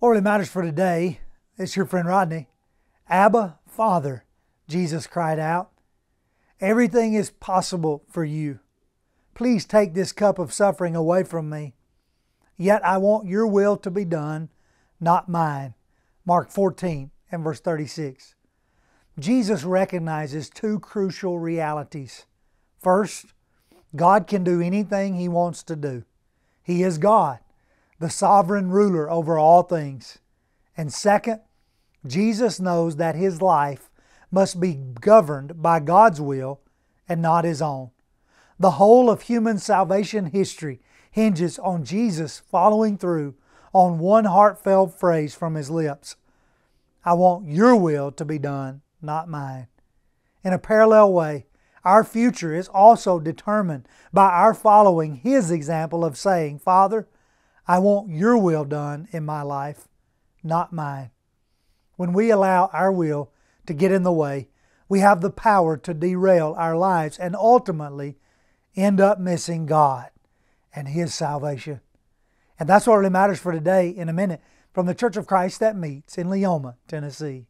What really matters for today, it's your friend Rodney. Abba, Father, Jesus cried out. Everything is possible for you. Please take this cup of suffering away from me. Yet I want your will to be done, not mine. Mark 14 and verse 36. Jesus recognizes two crucial realities. First, God can do anything He wants to do. He is God, the sovereign ruler over all things. And second, Jesus knows that His life must be governed by God's will and not His own. The whole of human salvation history hinges on Jesus following through on one heartfelt phrase from His lips I want your will to be done, not mine. In a parallel way, our future is also determined by our following His example of saying, Father, I want your will done in my life, not mine. When we allow our will to get in the way, we have the power to derail our lives and ultimately end up missing God and His salvation. And that's what really matters for today in a minute from the Church of Christ that meets in Leoma, Tennessee.